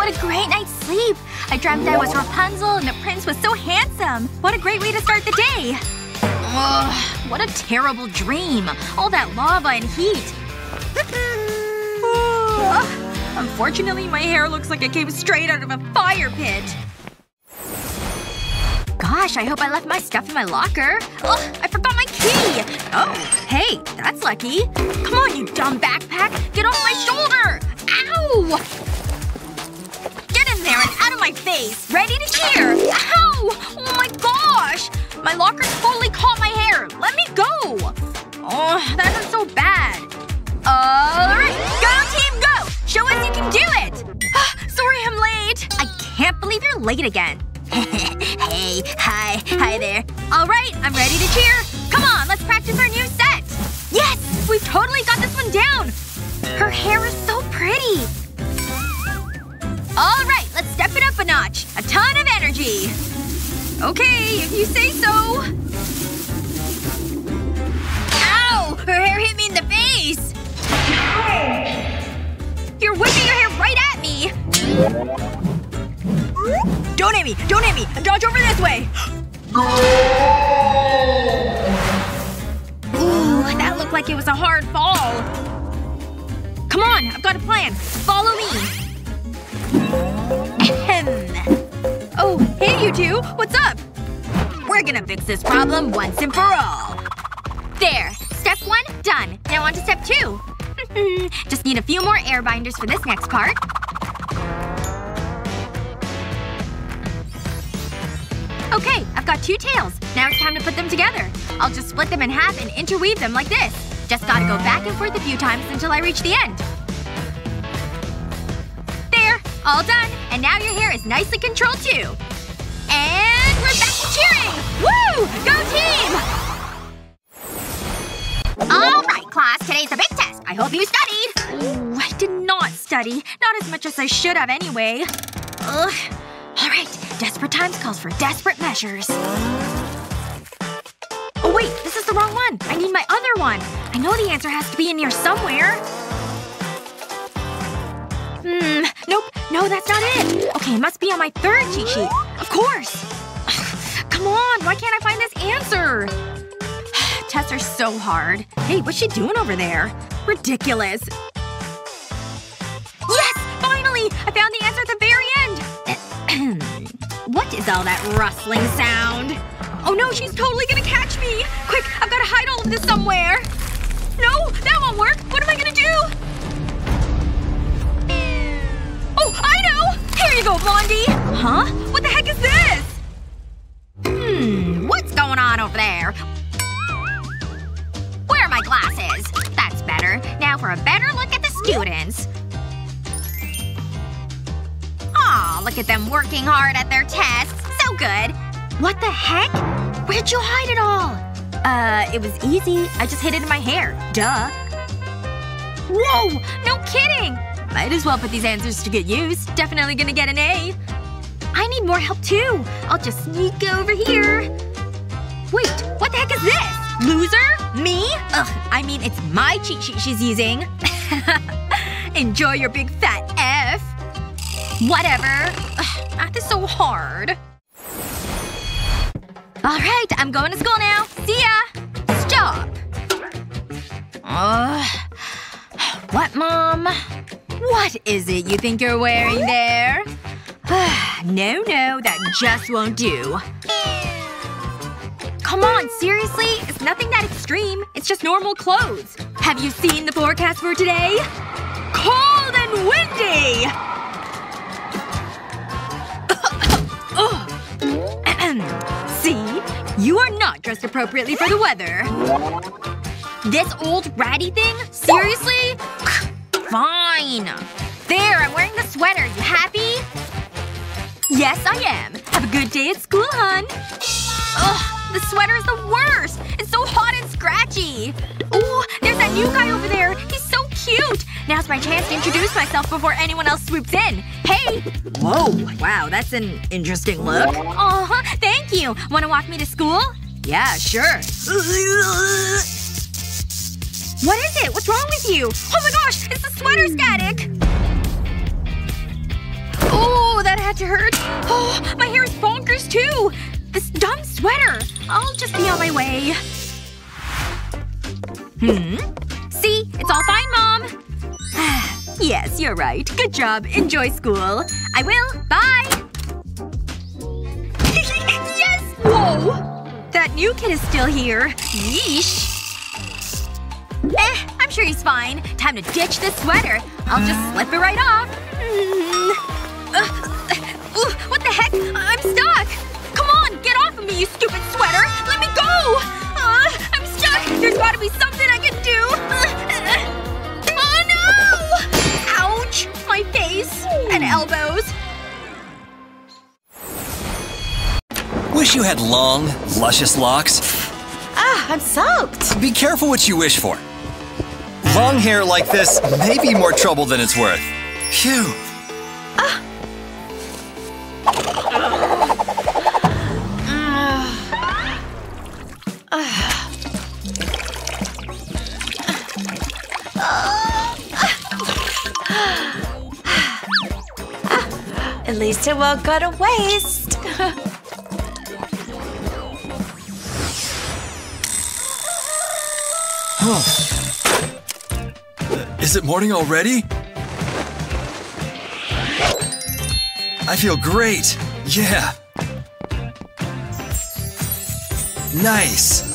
what a great night's sleep. I dreamt I was Rapunzel and the prince was so handsome. What a great way to start the day. Ugh, what a terrible dream. All that lava and heat. Unfortunately, my hair looks like it came straight out of a fire pit. Gosh, I hope I left my stuff in my locker. Ugh, I forgot my key! Oh, hey, that's lucky. Come on, you dumb backpack! Get off my shoulder! Ow! Out of my face! Ready to cheer! Ow! Oh my gosh! My locker totally caught my hair! Let me go! Oh, that hurts so bad. Alright, go team go! Show us you can do it! Ah, sorry I'm late. I can't believe you're late again. hey, hi, hi there. Alright, I'm ready to cheer. Come on, let's practice our new set. Yes! We've totally got this one down! Her hair is so pretty. Alright, let's step it up a notch. A ton of energy. Okay, if you say so. Ow! Her hair hit me in the face! You're whipping your hair right at me! Don't hit me! Don't hit me! Dodge over this way! Ooh, that looked like it was a hard fall. Come on, I've got a plan. Follow me. Oh, hey you two! What's up? We're gonna fix this problem once and for all. There. Step one, done. Now on to step two. Just need a few more air binders for this next part. Okay, I've got two tails. Now it's time to put them together. I'll just split them in half and interweave them like this. Just gotta go back and forth a few times until I reach the end. All done. And now your hair is nicely controlled too. And we're back to cheering! Woo! Go team! Alright, class. Today's a big test. I hope you studied. Ooh, I did not study. Not as much as I should have anyway. Ugh. Alright. Desperate times calls for desperate measures. Oh wait, this is the wrong one. I need my other one. I know the answer has to be in here somewhere. Hmm. Nope. No, that's not it. Okay, it must be on my third cheat sheet. Of course! Come on, why can't I find this answer? Tests are so hard. Hey, what's she doing over there? Ridiculous. Yes! Finally! I found the answer at the very end! what is all that rustling sound? Oh no, she's totally gonna catch me! Quick, I've gotta hide all of this somewhere! No! That won't work! What am I gonna do? Here you go, Blondie! Huh? What the heck is this? Hmm, what's going on over there? Where are my glasses? That's better. Now for a better look at the students. Aw, look at them working hard at their tests. So good. What the heck? Where'd you hide it all? Uh, it was easy. I just hid it in my hair. Duh. Whoa! No kidding! Might as well put these answers to good use. Definitely gonna get an A. I need more help too. I'll just sneak over here. Wait, what the heck is this? Loser? Me? Ugh, I mean it's my cheat sheet she's using. Enjoy your big fat F. Whatever. Ugh, math is so hard. Alright, I'm going to school now. See ya! Stop. Ugh. What, Mom? What is it you think you're wearing there? no, no, that just won't do. Come on, seriously? It's nothing that extreme. It's just normal clothes. Have you seen the forecast for today? Cold and windy! Oh. See? You are not dressed appropriately for the weather. This old ratty thing? Seriously? Fine. There, I'm wearing the sweater. You happy? Yes, I am. Have a good day at school, hon. Ugh, the sweater is the worst. It's so hot and scratchy. Ooh, there's that new guy over there. He's so cute. Now's my chance to introduce myself before anyone else swoops in. Hey! Whoa. Wow, that's an interesting look. Aw, uh -huh, thank you. Wanna walk me to school? Yeah, sure. What is it? What's wrong with you? Oh my gosh! It's the sweater static! Oh, that had to hurt. Oh, my hair is bonkers too! This dumb sweater! I'll just be on my way. Hmm? See? It's all fine, Mom! yes, you're right. Good job. Enjoy school. I will. Bye! yes! Whoa! That new kid is still here. Yeesh. Eh, I'm sure he's fine. Time to ditch this sweater. I'll just slip it right off. Mm. Uh, what the heck? I'm stuck! Come on, get off of me, you stupid sweater! Let me go! Uh, I'm stuck! There's gotta be something I can do! Uh, oh no! Ouch! My face. And elbows. Wish you had long, luscious locks? Ah, I'm soaked. Be careful what you wish for. Long hair like this may be more trouble than it's worth. Phew. Ah. At least it won't go to waste. Is it morning already? I feel great. Yeah. Nice.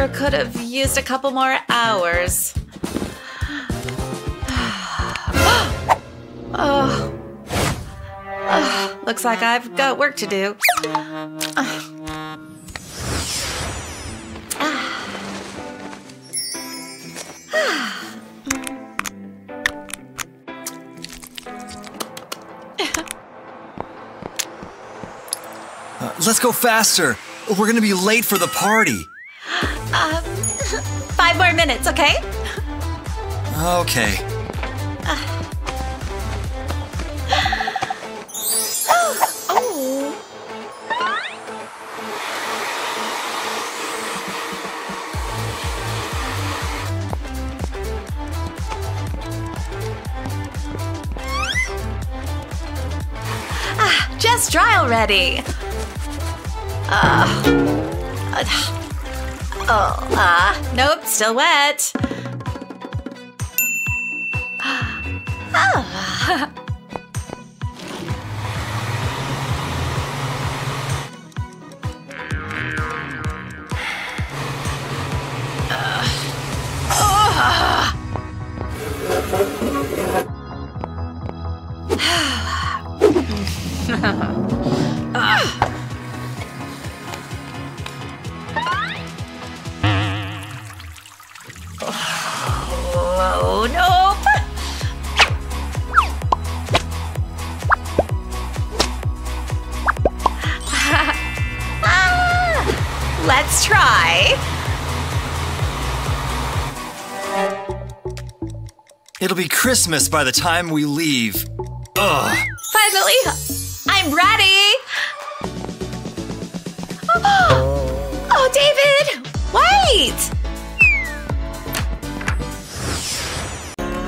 Sure could have used a couple more hours. oh. oh. Looks like I've got work to do. Uh, let's go faster. We're gonna be late for the party. Um, five more minutes, okay? Okay. Uh. oh. Ah, just dry already. Uh, uh, oh, ah, uh, nope, still wet. Oh. Oh, Christmas by the time we leave. Ugh. Finally, I'm ready. Oh, David, wait.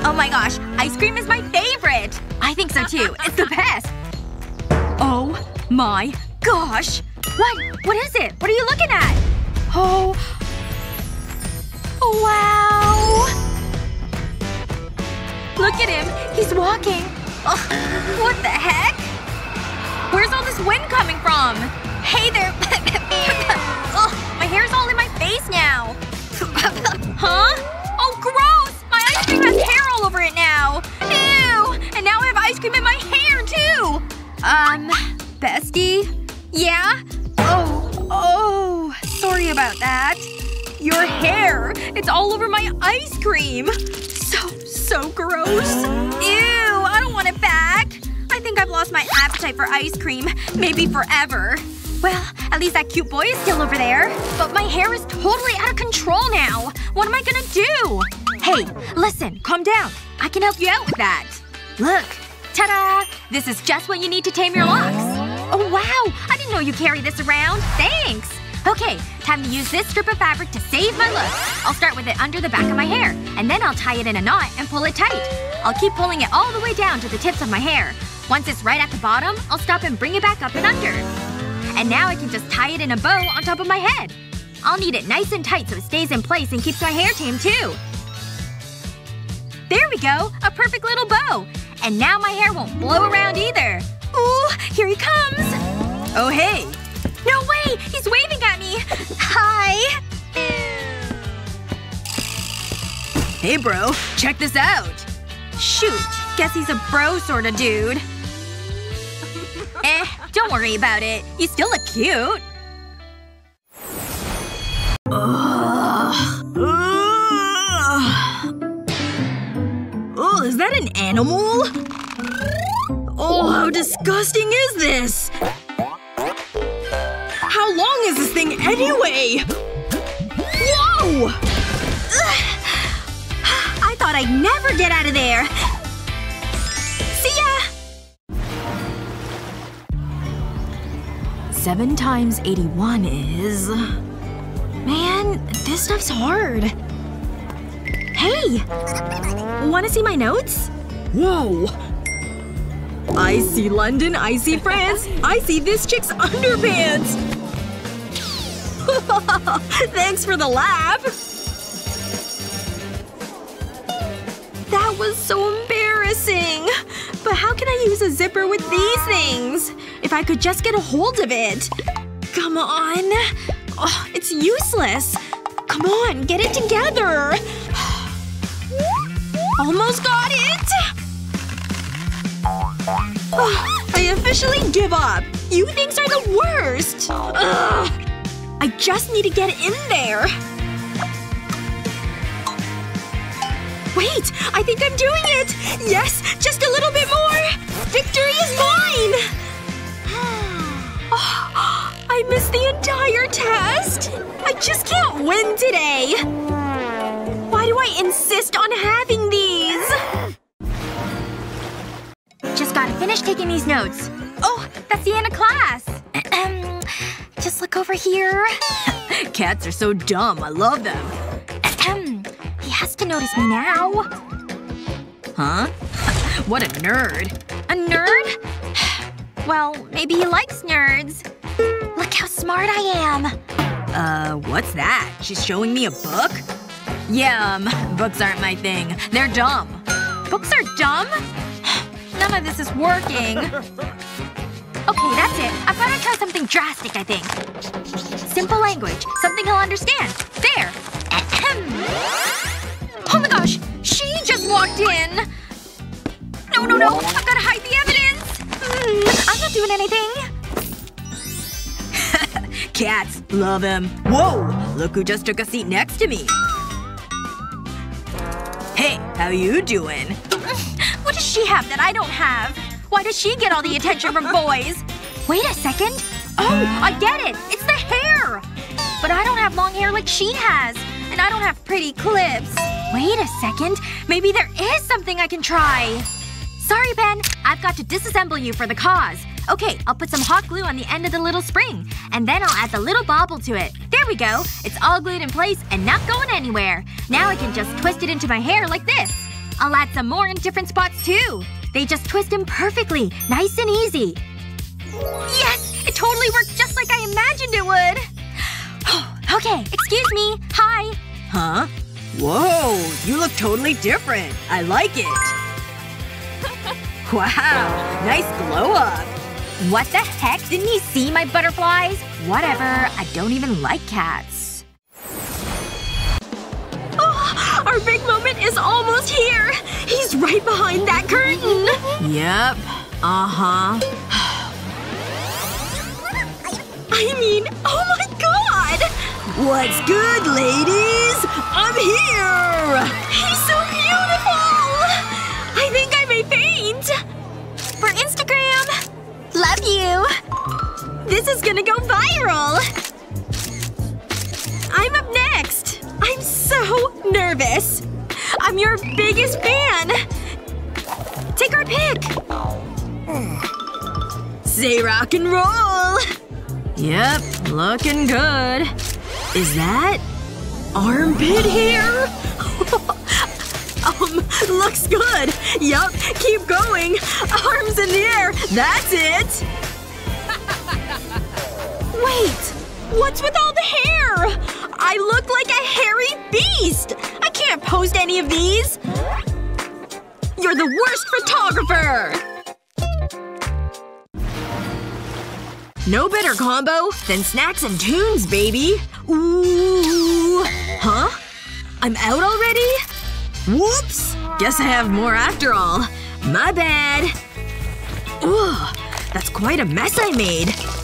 Oh my gosh, ice cream is my favorite! I think so too. It's the best! Oh my gosh! What? What is it? Yeah? Oh, oh, sorry about that. Your hair! It's all over my ice cream! So, so gross. Ew, I don't want it back. I think I've lost my appetite for ice cream. Maybe forever. Well, at least that cute boy is still over there. But my hair is totally out of control now. What am I gonna do? Hey, listen, calm down. I can help you out with that. Look. Ta-da! This is just what you need to tame your locks. Oh wow! I didn't know you carry this around. Thanks! Okay, time to use this strip of fabric to save my look. I'll start with it under the back of my hair. And then I'll tie it in a knot and pull it tight. I'll keep pulling it all the way down to the tips of my hair. Once it's right at the bottom, I'll stop and bring it back up and under. And now I can just tie it in a bow on top of my head. I'll need it nice and tight so it stays in place and keeps my hair tame too. There we go! A perfect little bow! And now my hair won't blow around either. Ooh, here he comes! Oh hey. No way! He's waving at me! Hi! Hey bro, check this out! Shoot. Guess he's a bro sorta dude. eh, don't worry about it. You still look cute. Ugh. Oh, is that an animal? Oh, how disgusting is this? How long is this thing anyway? Whoa! Ugh. I thought I'd never get out of there. See ya! Seven times eighty-one is… Man, this stuff's hard. Hey! Wanna see my notes? Whoa! I see London, I see France, I see this chick's underpants! Thanks for the laugh! That was so embarrassing! But how can I use a zipper with these things? If I could just get a hold of it. Come on. Oh, it's useless. Come on, get it together. Almost got it! Ugh, I officially give up. You things are the worst. Ugh. I just need to get in there. Wait! I think I'm doing it! Yes! Just a little bit more! Victory is mine! Oh, I missed the entire test! I just can't win today! Why do I insist on having Just gotta finish taking these notes. Oh, that's the end of class. Just look over here. Cats are so dumb. I love them. He has to notice me now. Huh? what a nerd. A nerd? Well, maybe he likes nerds. Look how smart I am. Uh, what's that? She's showing me a book? Yeah, um, books aren't my thing. They're dumb. Books are dumb? None of this is working. Okay, that's it. I've gotta try something drastic, I think. Simple language. Something he'll understand. There. Ahem. Oh my gosh! She just walked in! No, no, no! I've gotta hide the evidence! Hmm, I'm not doing anything. Cats. Love him. Whoa! Look who just took a seat next to me. Hey, how you doing? What does she have that I don't have? Why does she get all the attention from boys? Wait a second. Oh, I get it! It's the hair! But I don't have long hair like she has. And I don't have pretty clips. Wait a second. Maybe there is something I can try. Sorry, Ben. I've got to disassemble you for the cause. Okay, I'll put some hot glue on the end of the little spring. And then I'll add the little bobble to it. There we go. It's all glued in place and not going anywhere. Now I can just twist it into my hair like this. I'll add some more in different spots too. They just twist in perfectly. Nice and easy. Yes! It totally worked just like I imagined it would! okay, excuse me. Hi. Huh? Whoa, you look totally different. I like it. wow, nice glow up. What the heck? Didn't he see my butterflies? Whatever. I don't even like cats. Our big moment is almost here! He's right behind that curtain! Yep. Uh-huh. I mean, oh my god! What's good, ladies? I'm here! He's so beautiful! I think I may faint! For Instagram! Love you! This is gonna go viral! I'm up next! I'm so nervous! I'm your biggest fan! Take our pick! say rock and roll. Yep, looking good. Is that armpit hair? um, looks good. Yup, keep going. Arms in the air. That's it. Wait. What's with all the hair? I look like a hairy beast! I can't post any of these! You're the worst photographer! No better combo than snacks and tunes, baby! Ooh. Huh? I'm out already? Whoops! Guess I have more after all. My bad. Ugh. That's quite a mess I made.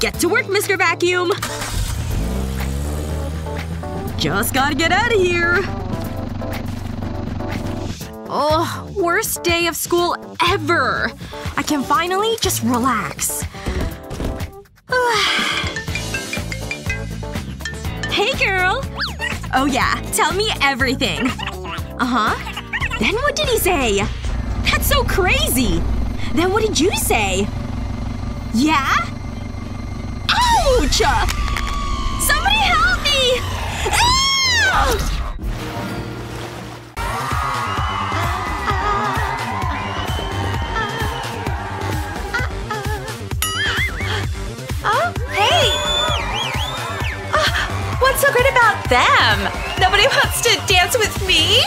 Get to work, Mr. Vacuum! Just gotta get out of here. Oh, worst day of school ever. I can finally just relax. hey, girl. Oh yeah, tell me everything. Uh-huh. Then what did he say? That's so crazy. Then what did you say? Yeah? Ouch! Somebody help me! Ah! Oh, hey! Oh, what's so great about them? Nobody wants to dance with me?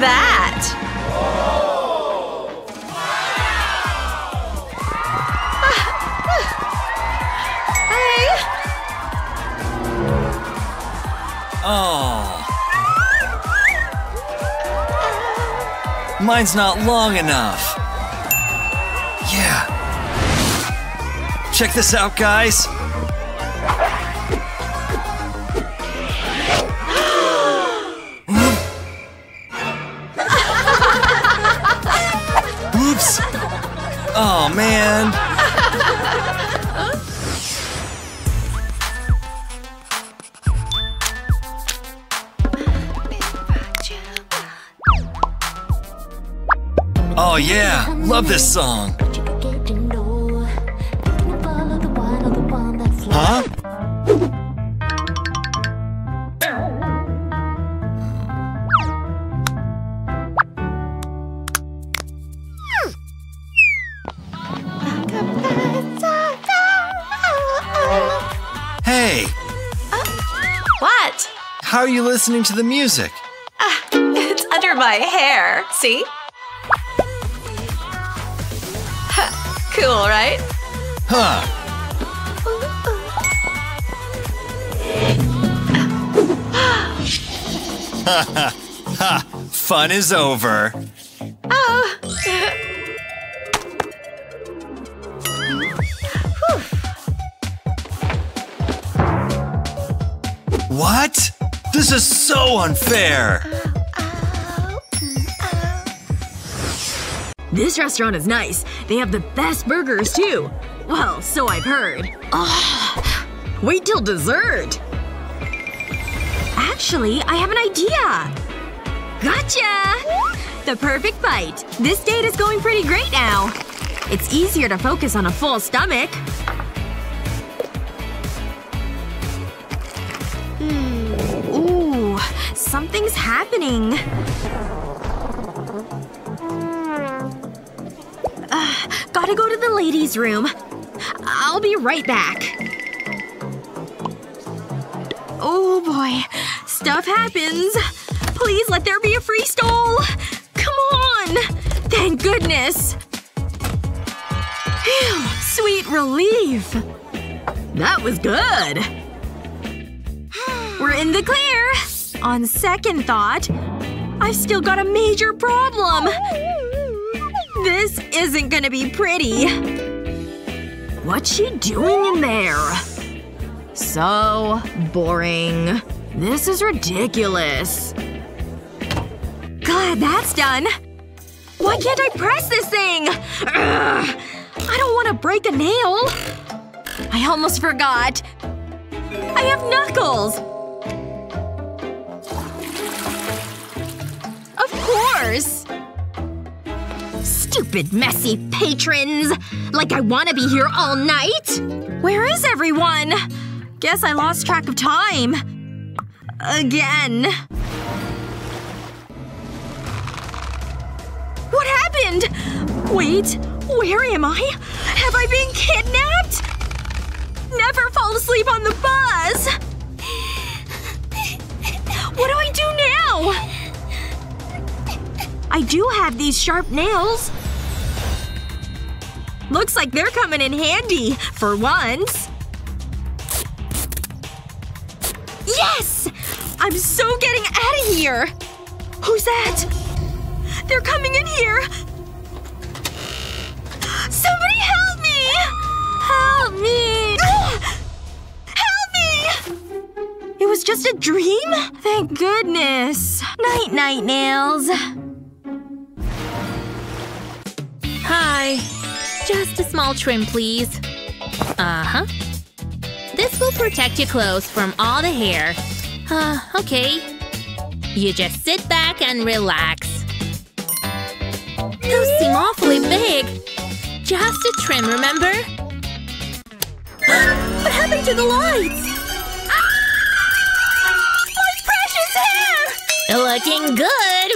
That? Hey! Oh. Mine's not long enough. Yeah. Check this out, guys. Man. Oh, yeah. Love this song. Listening to the music? Ah, it's under my hair. See? cool, right? Huh. ha! Fun is over. Oh. What? This is so unfair! This restaurant is nice. They have the best burgers, too. Well, so I've heard. Ugh. Wait till dessert. Actually, I have an idea. Gotcha! The perfect bite. This date is going pretty great now. It's easier to focus on a full stomach. Something's happening. Uh, gotta go to the ladies' room. I'll be right back. Oh boy. Stuff happens. Please let there be a free stall. Come on! Thank goodness. Phew, sweet relief. That was good. We're in the clear. On second thought, I've still got a major problem. This isn't gonna be pretty. What's she doing in there? So boring. This is ridiculous. Glad that's done. Why can't I press this thing? Ugh. I don't want to break a nail. I almost forgot. I have knuckles! Course! Stupid messy patrons! Like I want to be here all night! Where is everyone? Guess I lost track of time. Again. What happened? Wait, where am I? Have I been kidnapped? Never fall asleep on the bus! What do I do now? I do have these sharp nails. Looks like they're coming in handy. For once. Yes! I'm so getting out of here! Who's that? They're coming in here! Somebody help me! Help me! Help me! It was just a dream? Thank goodness. Night-night, Nails. Hi. Just a small trim, please. Uh-huh. This will protect your clothes from all the hair. Uh, okay. You just sit back and relax. Those seem awfully big. Just a trim, remember? what happened to the lights? My precious hair! Looking good!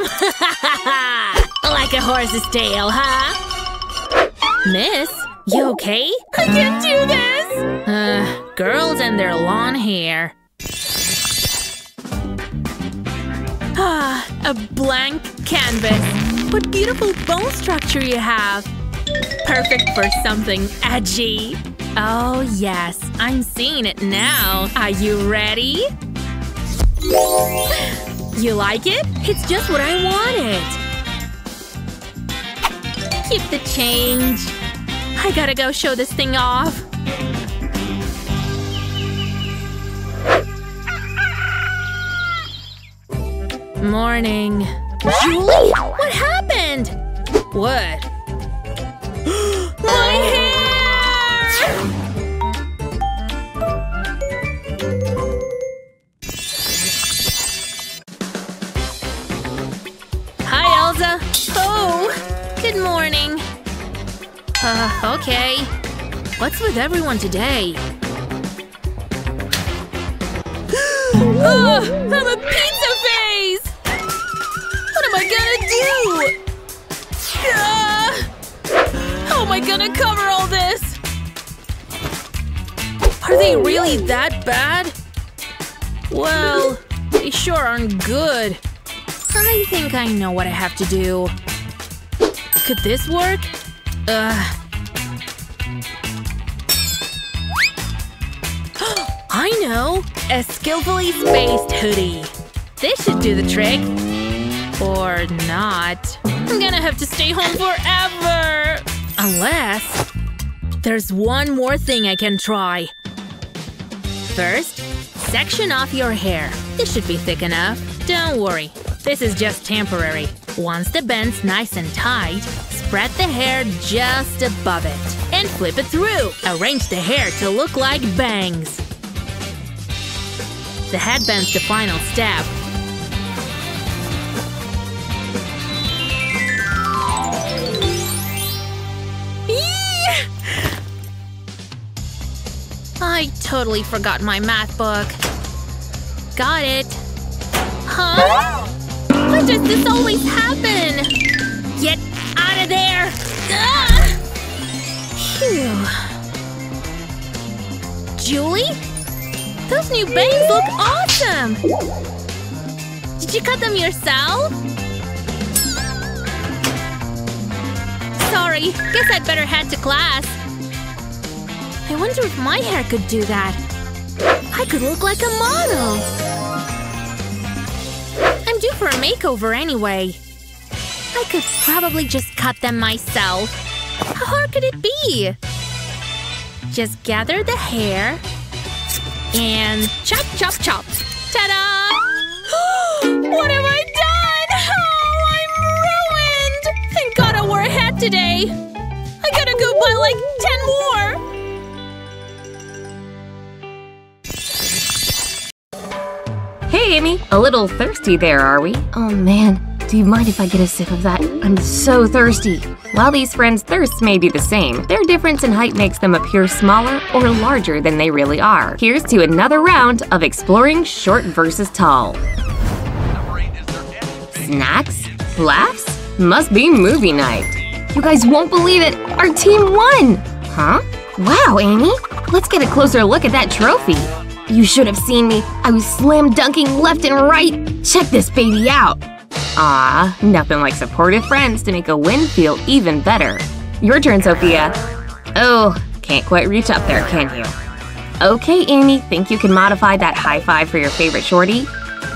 like a horse's tail, huh? Miss, you okay? I can't do this! Uh, girls and their long hair. Ah, a blank canvas. What beautiful bone structure you have. Perfect for something edgy. Oh yes, I'm seeing it now. Are you ready? You like it? It's just what I wanted. Keep the change. I gotta go show this thing off. Morning. Julie? What happened? What? My hair! Uh, okay. What's with everyone today? Ugh, I'm a pizza face! What am I gonna do? Ah! how am I gonna cover all this? Are they really that bad? Well, they sure aren't good. I think I know what I have to do. Could this work? I know! A skillfully spaced hoodie. This should do the trick. Or not. I'm gonna have to stay home forever! Unless… There's one more thing I can try. First, section off your hair. This should be thick enough. Don't worry. This is just temporary. Once the band's nice and tight, spread the hair just above it. And flip it through. Arrange the hair to look like bangs. The headband's the final step. I totally forgot my math book. Got it. Huh? Why does this always happen? There! Phew. Julie? Those new bangs look awesome! Did you cut them yourself? Sorry, guess I'd better head to class. I wonder if my hair could do that. I could look like a model. I'm due for a makeover anyway. I could probably just cut them myself. How hard could it be? Just gather the hair and chop, chop, chop. Ta-da! what have I done? Oh, I'm ruined! Thank God I wore a hat today! I gotta go buy like 10 more! Hey, Amy. A little thirsty there, are we? Oh man, do you mind if I get a sip of that? I'm so thirsty. While these friends' thirsts may be the same, their difference in height makes them appear smaller or larger than they really are. Here's to another round of exploring short versus tall. Snacks? Laughs? Must be movie night. You guys won't believe it! Our team won! Huh? Wow, Amy! Let's get a closer look at that trophy. You should have seen me. I was slam dunking left and right. Check this baby out. Ah, nothing like supportive friends to make a win feel even better. Your turn, Sophia. Oh, can't quite reach up there, can you? Okay, Amy, think you can modify that high five for your favorite shorty?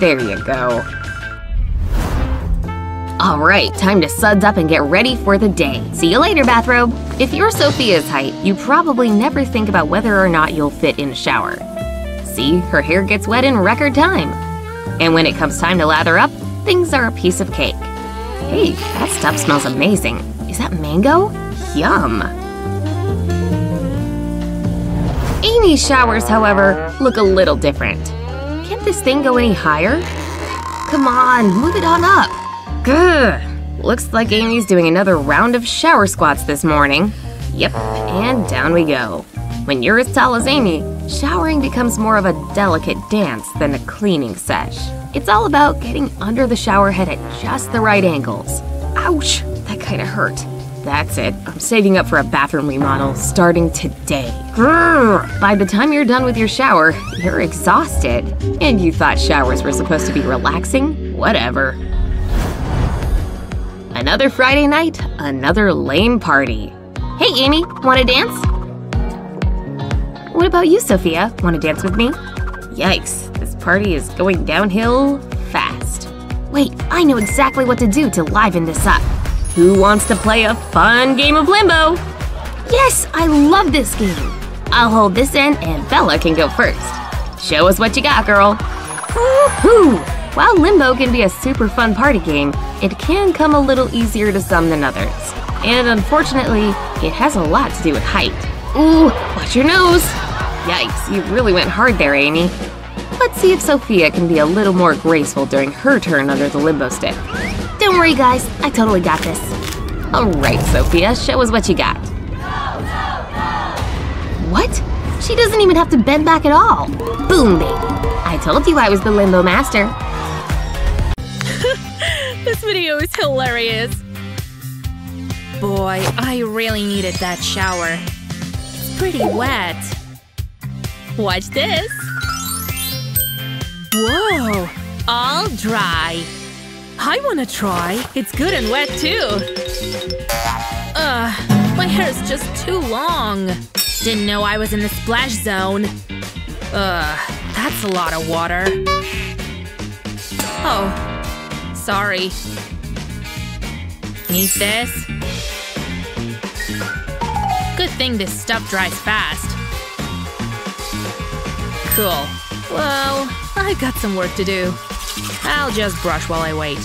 There you go. Alright, time to suds up and get ready for the day. See you later, bathrobe. If you're Sophia's height, you probably never think about whether or not you'll fit in a shower. See, her hair gets wet in record time. And when it comes time to lather up, things are a piece of cake. Hey, that stuff smells amazing. Is that mango? Yum! Amy's showers, however, look a little different. Can't this thing go any higher? Come on, move it on up. Good. Looks like Amy's doing another round of shower squats this morning. Yep, and down we go. When you're as tall as Amy, showering becomes more of a delicate dance than a cleaning sesh. It's all about getting under the shower head at just the right angles. Ouch, that kinda hurt. That's it, I'm saving up for a bathroom remodel starting today. Grrr. By the time you're done with your shower, you're exhausted. And you thought showers were supposed to be relaxing? Whatever. Another Friday night, another lame party. Hey Amy, wanna dance? What about you, Sophia? Wanna dance with me? Yikes, party is going downhill fast. Wait, I know exactly what to do to liven this up. Who wants to play a fun game of limbo? Yes, I love this game. I'll hold this end and Bella can go first. Show us what you got, girl. Woohoo! While Limbo can be a super fun party game, it can come a little easier to some than others. And unfortunately, it has a lot to do with height. Ooh, watch your nose! Yikes, you really went hard there, Amy. Let's see if Sophia can be a little more graceful during her turn under the limbo stick. Don't worry, guys. I totally got this. Alright, Sophia, show us what you got. What? She doesn't even have to bend back at all. Boom, baby. I told you I was the limbo master. This video is hilarious. Boy, I really needed that shower. It's pretty wet. Watch this. Whoa, all dry. I wanna try. It's good and wet too. Ugh, my hair's just too long. Didn't know I was in the splash zone. Ugh, that's a lot of water. Oh, sorry. Need this? Good thing this stuff dries fast. Cool. Well, I got some work to do. I'll just brush while I wait.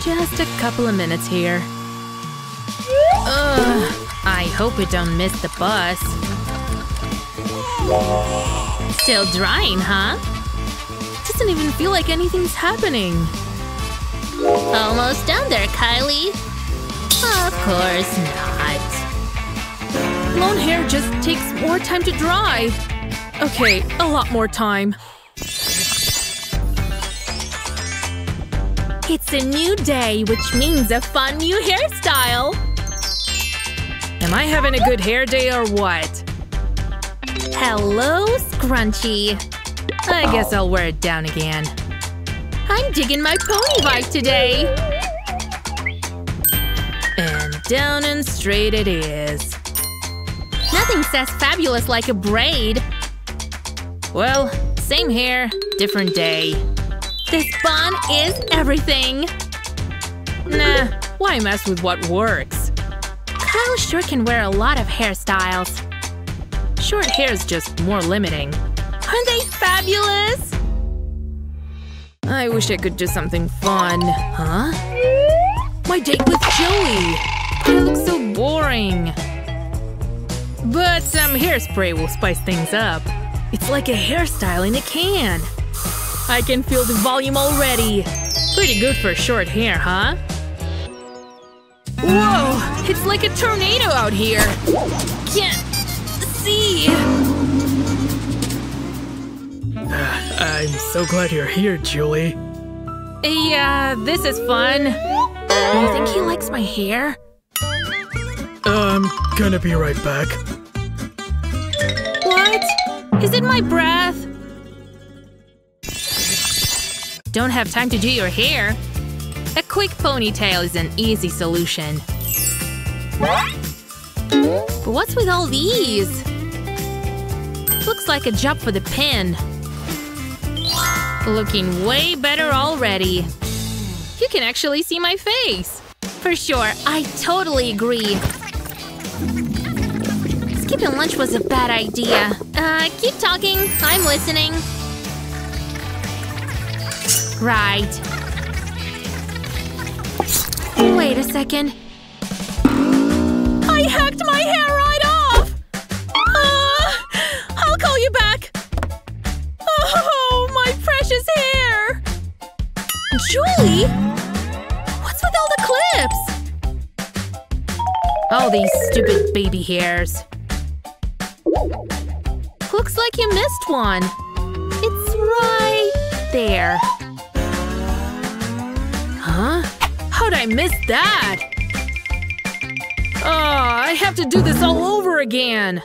Just a couple of minutes here. Ugh, I hope it don't miss the bus. Still drying, huh? Doesn't even feel like anything's happening. Almost done there, Kylie. Of course not. Blonde hair just takes more time to dry. Okay, a lot more time. It's a new day, which means a fun new hairstyle! Am I having a good hair day or what? Hello, Scrunchy! I guess I'll wear it down again. I'm digging my pony vibe today! And down and straight it is. Nothing says fabulous like a braid. Well, same hair, different day. This bun is everything! Nah, why mess with what works? Kyle sure can wear a lot of hairstyles. Short hair's just more limiting. Aren't they fabulous? I wish I could do something fun. Huh? My date with Joey! It looks so boring. But some hairspray will spice things up. It's like a hairstyle in a can. I can feel the volume already. Pretty good for short hair, huh? Whoa! It's like a tornado out here! Can't see! I'm so glad you're here, Julie. Yeah, this is fun. You think he likes my hair? I'm gonna be right back. What? Is it my breath? Don't have time to do your hair. A quick ponytail is an easy solution. But what's with all these? Looks like a job for the pin. Looking way better already. You can actually see my face. For sure, I totally agree. Skipping lunch was a bad idea. Uh, keep talking. I'm listening. Right. Wait a second. I hacked my hair right off! Uh, I'll call you back. Oh, my precious hair! Julie? What's with all the clips? All these stupid baby hairs. Looks like you missed one. It's right there. Huh? How'd I miss that? Oh, I have to do this all over again.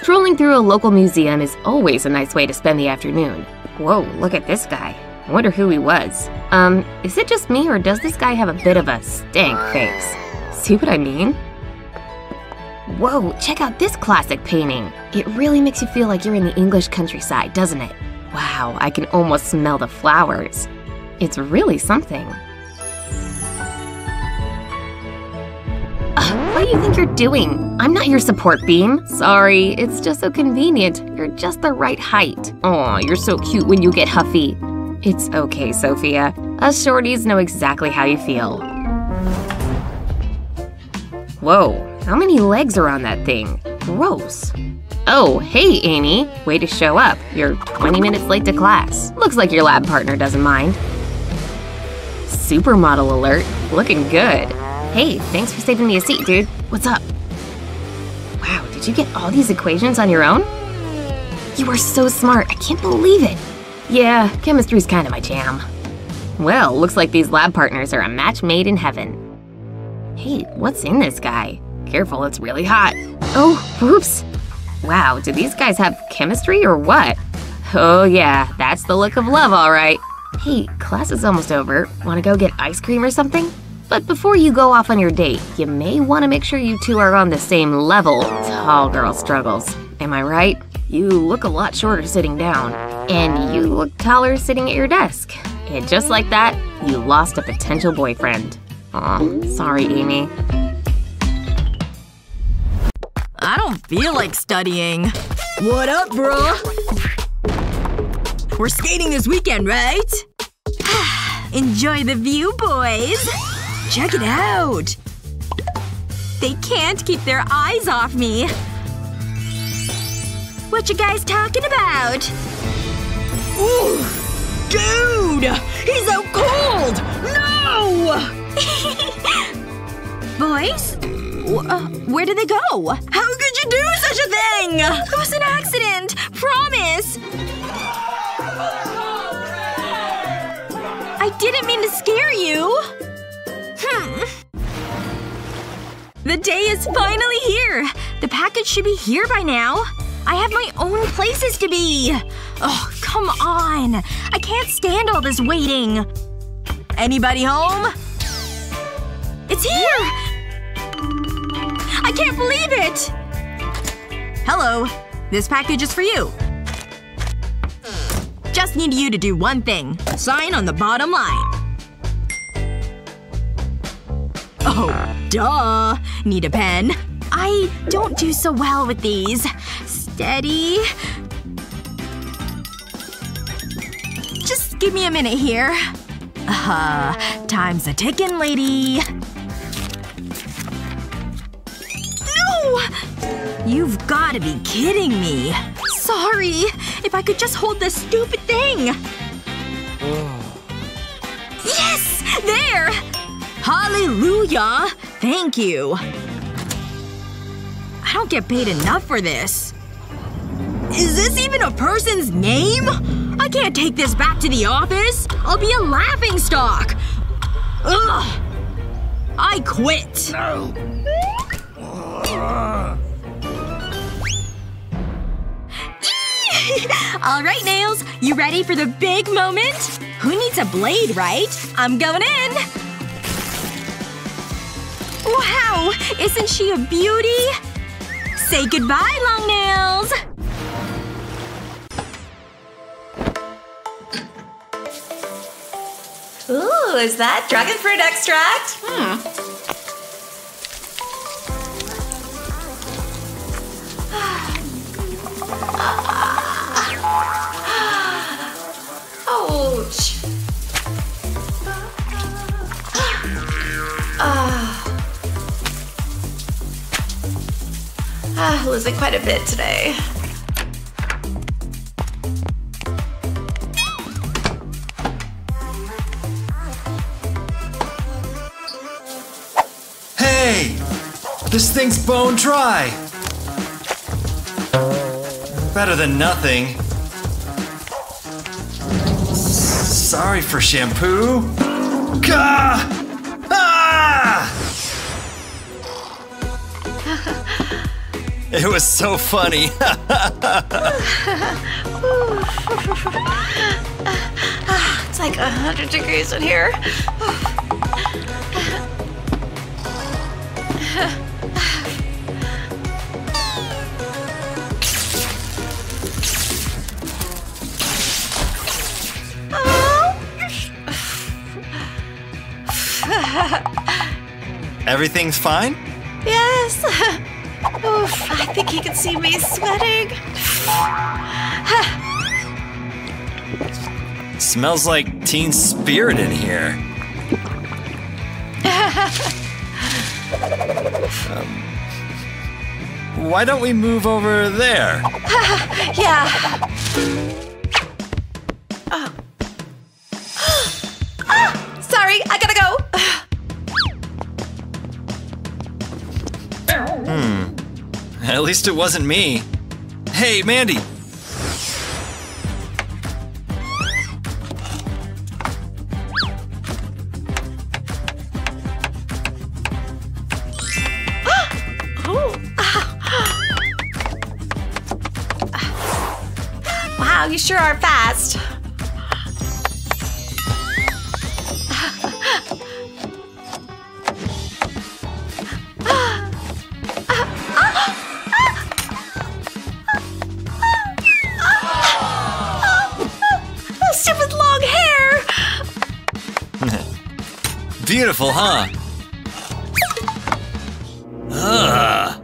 Strolling through a local museum is always a nice way to spend the afternoon. Whoa, look at this guy. I wonder who he was. Um, is it just me or does this guy have a bit of a stank face? See what I mean? Whoa, check out this classic painting. It really makes you feel like you're in the English countryside, doesn't it? Wow, I can almost smell the flowers. It's really something. Ugh, what do you think you're doing? I'm not your support beam. Sorry, it's just so convenient. You're just the right height. Aw, you're so cute when you get huffy. It's okay, Sophia. Us shorties know exactly how you feel. Whoa, how many legs are on that thing? Gross. Oh, hey, Amy. Way to show up. You're 20 minutes late to class. Looks like your lab partner doesn't mind. Supermodel alert. Looking good. Hey, thanks for saving me a seat, dude. What's up? Wow, did you get all these equations on your own? You are so smart. I can't believe it. Yeah, chemistry's kind of my jam. Well, looks like these lab partners are a match made in heaven. Hey, what's in this guy? Careful, it's really hot. Oh, whoops. Wow, do these guys have chemistry or what? Oh yeah, that's the look of love, all right. Hey, class is almost over. Want to go get ice cream or something? But before you go off on your date, you may want to make sure you two are on the same level. Tall girl struggles. Am I right? You look a lot shorter sitting down. And you look taller sitting at your desk. And just like that, you lost a potential boyfriend. Aw, sorry, Amy. I don't feel like studying. What up, bro? We're skating this weekend, right? Enjoy the view, boys! Check it out! They can't keep their eyes off me. What you guys talking about? Ooh! Dude! He's out cold! No! Boys? Uh, where did they go? How could you do such a thing? It was an accident! Promise! I didn't mean to scare you! Hmm. The day is finally here! The package should be here by now. I have my own places to be! Oh, come on! I can't stand all this waiting! Anybody home? It's here! I can't believe it! Hello. This package is for you. Just need you to do one thing. Sign on the bottom line. Oh, duh. Need a pen. I don't do so well with these. Steady. Just give me a minute here. Uh, time's a-tickin', lady. You've gotta be kidding me. Sorry. If I could just hold this stupid thing. Yes! There! Hallelujah! Thank you. I don't get paid enough for this. Is this even a person's name? I can't take this back to the office. I'll be a laughing stock. Ugh. I quit. All right, Nails. You ready for the big moment? Who needs a blade, right? I'm going in. Wow! Isn't she a beauty? Say goodbye, long nails! Ooh, is that dragon fruit extract? Hmm. Ouch. Ah. Ah, losing quite a bit today. Hey! This thing's bone dry! Better than nothing. Sorry for shampoo. Gah! Ah! It was so funny. It's like a hundred degrees in here. Everything's fine? Yes. Oof, I think he can see me sweating. Smells like teen spirit in here. Um, why don't we move over there? Yeah. Least it wasn't me. Hey, Mandy! Wow, you sure are fast. Beautiful, huh? Ah.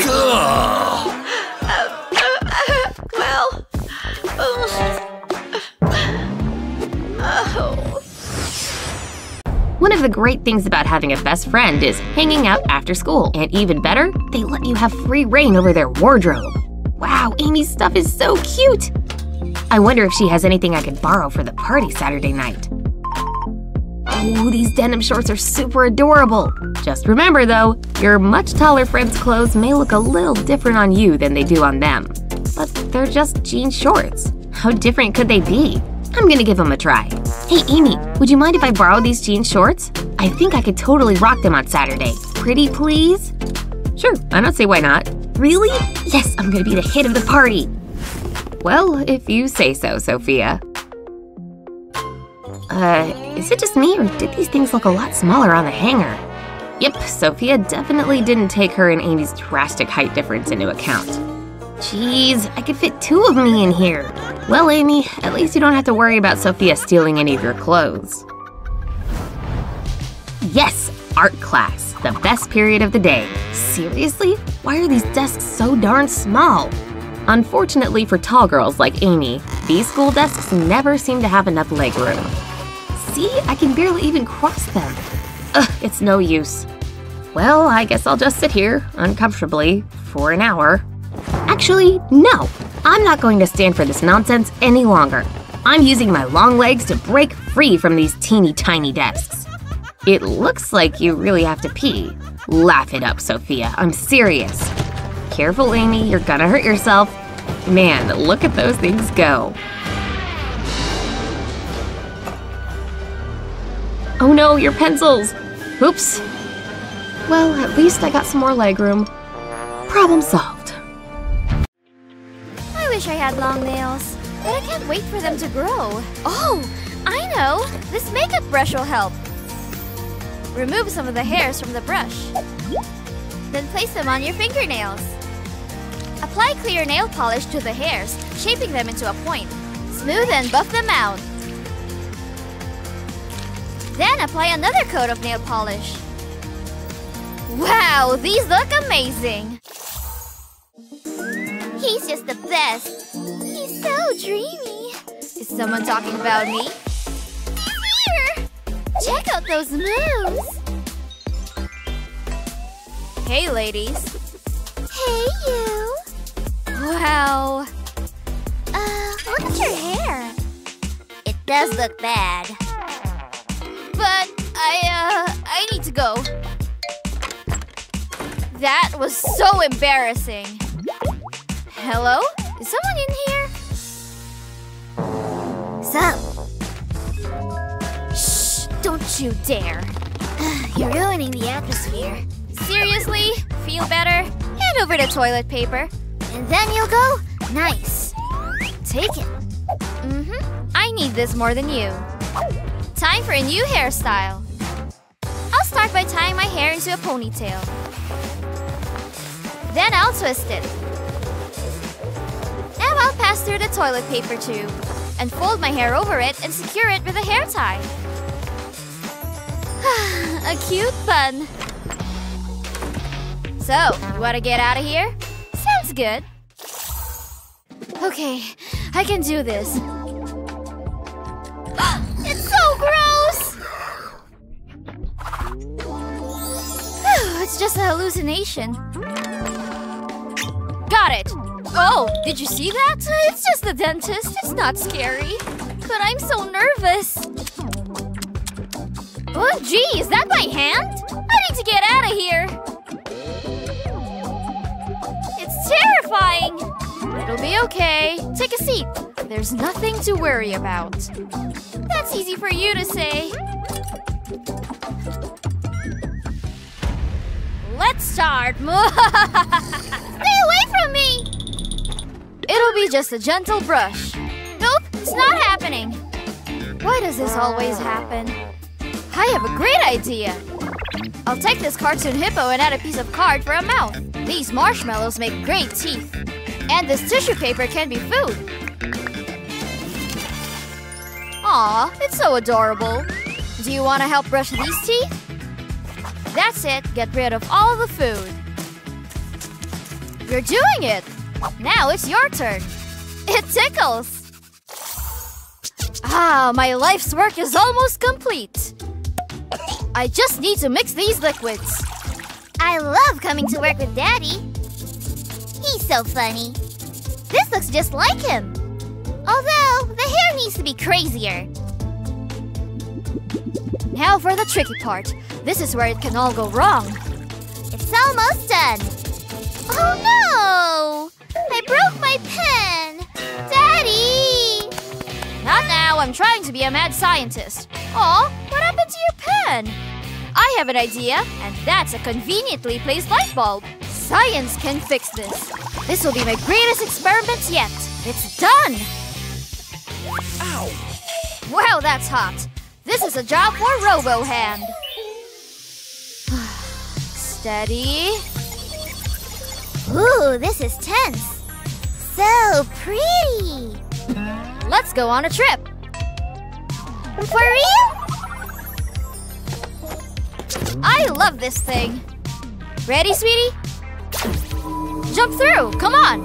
Ugh. Ugh. Well. Um, oh. One of the great things about having a best friend is hanging out after school. And even better, they let you have free rein over their wardrobe. Wow, Amy's stuff is so cute! I wonder if she has anything I could borrow for the party Saturday night. Ooh, these denim shorts are super adorable! Just remember though, your much taller friend's clothes may look a little different on you than they do on them. But they're just jean shorts. How different could they be? I'm gonna give them a try. Hey Amy, would you mind if I borrow these jean shorts? I think I could totally rock them on Saturday. Pretty please? Sure, I don't see why not. Really? Yes, I'm gonna be the hit of the party. Well, if you say so, Sophia. Uh, is it just me or did these things look a lot smaller on the hanger? Yep, Sophia definitely didn't take her and Amy's drastic height difference into account. Jeez, I could fit two of me in here. Well, Amy, at least you don't have to worry about Sophia stealing any of your clothes. Yes, art class, the best period of the day. Seriously? Why are these desks so darn small? Unfortunately for tall girls like Amy, These school desks never seem to have enough leg room. See, I can barely even cross them. Ugh, it's no use. Well, I guess I'll just sit here, uncomfortably, for an hour. Actually, no! I'm not going to stand for this nonsense any longer. I'm using my long legs to break free from these teeny tiny desks. It looks like you really have to pee. Laugh it up, Sophia. I'm serious. Careful, Amy. You're gonna hurt yourself. Man, look at those things go. Oh no, your pencils! Oops. Well, at least I got some more legroom. Problem solved. I wish I had long nails, but I can't wait for them to grow. Oh, I know! This makeup brush will help. Remove some of the hairs from the brush. Then place them on your fingernails. Apply clear nail polish to the hairs, shaping them into a point. Smooth and buff them out. Then apply another coat of nail polish. Wow, these look amazing! He's just the best. He's so dreamy. Is someone talking about me? He's here! Check out those moves! Hey, ladies. Hey, you. Wow. Uh, look at your hair. It does look bad. But I, uh, I need to go. That was so embarrassing. Hello? Is someone in here? Sup? Shh! Don't you dare. You're ruining the atmosphere. Seriously? Feel better? Hand over the toilet paper. And then you'll go? Nice. Take it. Mm-hmm. I need this more than you. Time for a new hairstyle. I'll start by tying my hair into a ponytail. Then I'll twist it. Now I'll pass through the toilet paper tube and fold my hair over it and secure it with a hair tie. a cute bun. So, you want to get out of here? Sounds good. Okay, I can do this. It's a hallucination. Got it! Oh, did you see that? It's just the dentist. It's not scary. But I'm so nervous. Oh, gee, is that my hand? I need to get out of here. It's terrifying. It'll be okay. Take a seat. There's nothing to worry about. That's easy for you to say. Let's start. Stay away from me! It'll be just a gentle brush. Nope, it's not happening. Why does this always happen? I have a great idea. I'll take this cartoon hippo and add a piece of card for a mouth. These marshmallows make great teeth. And this tissue paper can be food. Aw, it's so adorable. Do you want to help brush these teeth? That's it, get rid of all the food. You're doing it! Now it's your turn. It tickles! Ah, my life's work is almost complete. I just need to mix these liquids. I love coming to work with Daddy. He's so funny. This looks just like him. Although, the hair needs to be crazier. Now for the tricky part. This is where it can all go wrong. It's almost done. Oh no! I broke my pen! Daddy! Not now, I'm trying to be a mad scientist. Aw, what happened to your pen? I have an idea, and that's a conveniently placed light bulb. Science can fix this. This will be my greatest experiment yet. It's done! Ow! Wow, that's hot. This is a job for Robo Hand. Steady. Ooh, this is tense. So pretty. Let's go on a trip. For real? I love this thing. Ready, sweetie? Jump through, come on.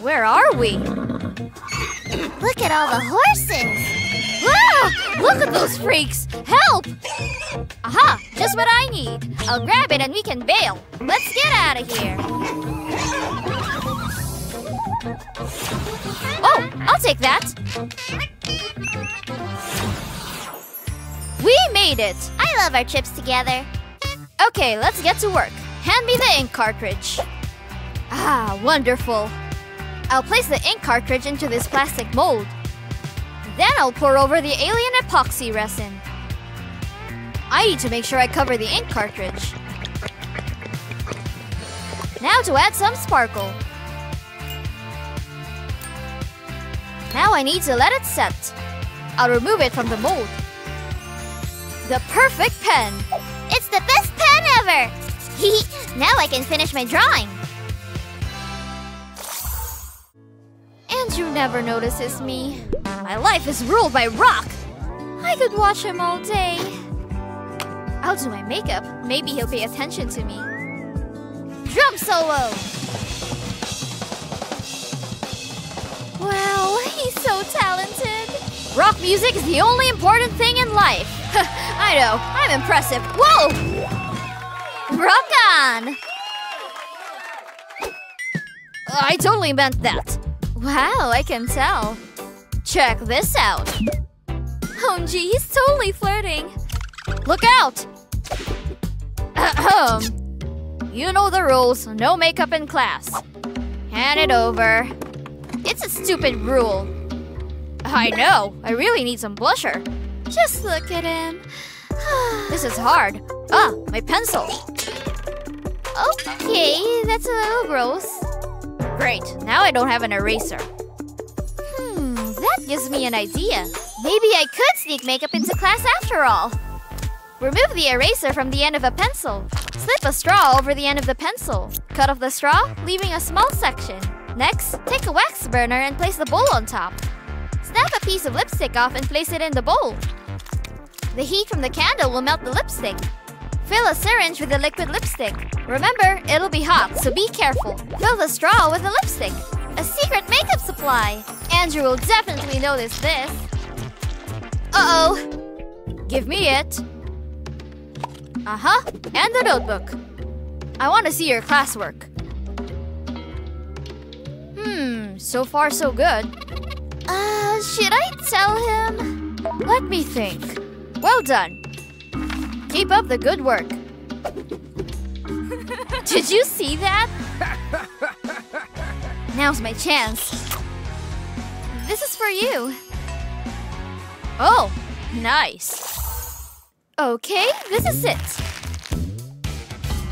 Where are we? Look at all the horses! Look at those freaks! Help! Aha! Just what I need. I'll grab it and we can bail. Let's get out of here. Oh, I'll take that. We made it! I love our trips together. Okay, let's get to work. Hand me the ink cartridge. Ah, wonderful. I'll place the ink cartridge into this plastic mold. Then I'll pour over the alien epoxy resin. I need to make sure I cover the ink cartridge. Now to add some sparkle. Now I need to let it set. I'll remove it from the mold. The perfect pen! It's the best pen ever! now I can finish my drawing. Andrew never notices me. My life is ruled by Rock. I could watch him all day. I'll do my makeup. Maybe he'll pay attention to me. Drum solo! Wow, he's so talented. Rock music is the only important thing in life. I know, I'm impressive. Whoa! Rock on! I totally meant that. Wow, I can tell. Check this out. Oh gee, he's totally flirting. Look out! Ahem. You know the rules. No makeup in class. Hand it over. It's a stupid rule. I know. I really need some blusher. Just look at him. this is hard. Ah, my pencil. Okay, that's a little gross. Great, now I don't have an eraser. Hmm, that gives me an idea. Maybe I could sneak makeup into class after all. Remove the eraser from the end of a pencil. Slip a straw over the end of the pencil. Cut off the straw, leaving a small section. Next, take a wax burner and place the bowl on top. Snap a piece of lipstick off and place it in the bowl. The heat from the candle will melt the lipstick. Fill a syringe with the liquid lipstick. Remember, it'll be hot, so be careful. Fill the straw with the lipstick. A secret makeup supply. Andrew will definitely notice this. Uh-oh. Give me it. Uh-huh. And the notebook. I want to see your classwork. Hmm, so far so good. Uh, should I tell him? Let me think. Well done. Keep up the good work. Did you see that? Now's my chance. This is for you. Oh, nice. Okay, this is it.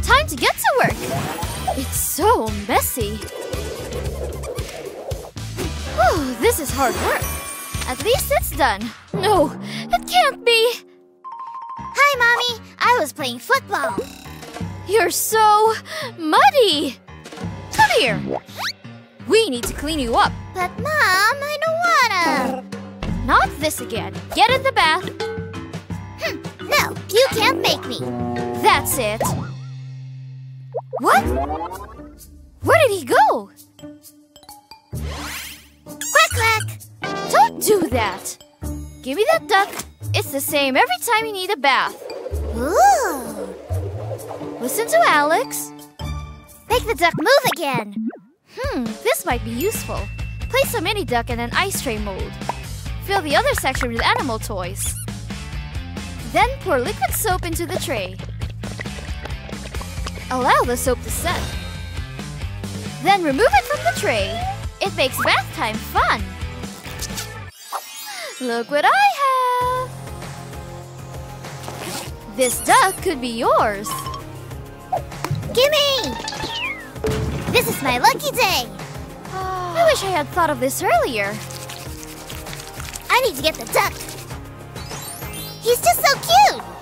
Time to get to work. It's so messy. Whew, this is hard work. At least it's done. No, it can't be. Hi, Mommy. I was playing football. You're so muddy. Come here. We need to clean you up. But, Mom, I don't wanna. Not this again. Get in the bath. Hm, no, you can't make me. That's it. What? Where did he go? Quack, quack. Don't do that. Give me that duck. It's the same every time you need a bath. Ooh. Listen to Alex. Make the duck move again. Hmm, this might be useful. Place a mini duck in an ice tray mold. Fill the other section with animal toys. Then pour liquid soap into the tray. Allow the soap to set. Then remove it from the tray. It makes bath time fun. Look what I have! This duck could be yours. Gimme! This is my lucky day. I wish I had thought of this earlier. I need to get the duck. He's just so cute.